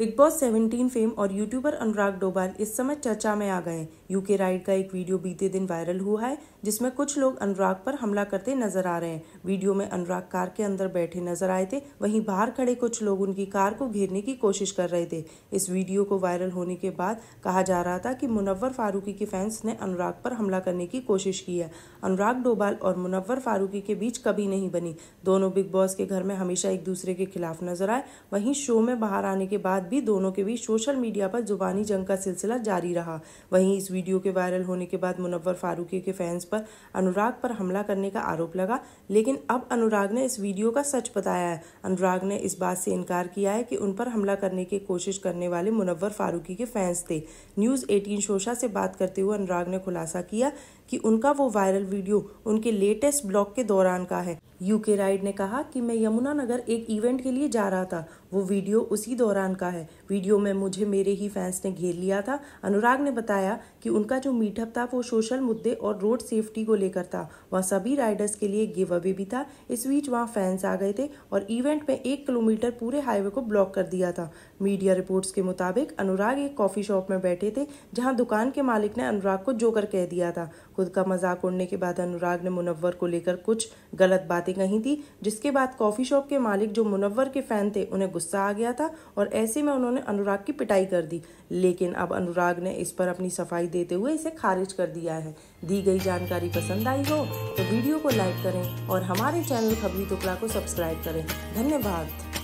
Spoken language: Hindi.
बिग बॉस 17 फेम और यूट्यूबर अनुराग डोभाल इस समय चर्चा में आ गए यूके राइड का एक वीडियो बीते दिन वायरल हुआ है, जिसमें कुछ लोग अनुराग पर हमला करते नज़र आ रहे हैं। वीडियो में अनुराग कार के अंदर बैठे नज़र आए थे, वहीं बाहर खड़े कुछ लोग उनकी कार को घेरने की कोशिश कर रहे थे। इस वीडियो को वायरल होने के बाद कहा जा रहा था कि मुनव्वर फारूकी के फैंस ने अनुराग पर हमला करने की कोशिश की है। अनुराग डोभाल और मुनव्वर फारूकी के बीच कभी नहीं बनी। दोनों बिग बॉस के घर में हमेशा एक दूसरे के खिलाफ नज़र आए। वहीं शो में बाहर आने के बाद भी दोनों के बीच सोशल मीडिया पर जुबानी जंग का सिलसिला जारी रहा। वहीं इस वीडियो के वायरल होने के बाद मुनव्वर फारूकी के फैंस पर अनुराग पर हमला करने का आरोप लगा, लेकिन अब अनुराग ने इस वीडियो का सच बताया है। अनुराग ने इस बात से इनकार किया है कि उन पर हमला करने की कोशिश करने वाले मुनव्वर फारूकी के फैंस थे। न्यूज़ एटीन शोशा से बात करते हुए अनुराग ने खुलासा किया कि उनका वो वायरल वीडियो उनके लेटेस्ट ब्लॉग के दौरान का है। यूके राइड ने कहा कि मैं यमुनानगर एक इवेंट के लिए जा रहा था। वो वीडियो उसी दौरान का है। वीडियो में मुझे मेरे ही फैंस ने घेर लिया था। अनुराग ने बताया कि उनका जो मीटअप था, वो सोशल मुद्दे और रोड सेफ्टी को लेकर था। वह सभी राइडर्स के लिए गिव अवे भी था। इस बीच वहाँ फैंस आ गए थे और इवेंट में एक किलोमीटर पूरे हाईवे को ब्लॉक कर दिया था। मीडिया रिपोर्ट्स के मुताबिक अनुराग एक कॉफ़ी शॉप में बैठे थे, जहाँ दुकान के मालिक ने अनुराग को जोकर कह दिया था। खुद का मज़ाक उड़ने के बाद अनुराग ने मुनव्वर को लेकर कुछ गलत बातें कही थी, जिसके बाद कॉफ़ी शॉप के मालिक जो मुनव्वर के फ़ैन थे, उन्हें गुस्सा आ गया था और ऐसे में उन्होंने अनुराग की पिटाई कर दी। लेकिन अब अनुराग ने इस पर अपनी सफ़ाई देते हुए इसे खारिज कर दिया है। दी गई जानकारी पसंद आई हो तो वीडियो को लाइक करें और हमारे चैनल खबरी टुकड़ा को सब्सक्राइब करें। धन्यवाद।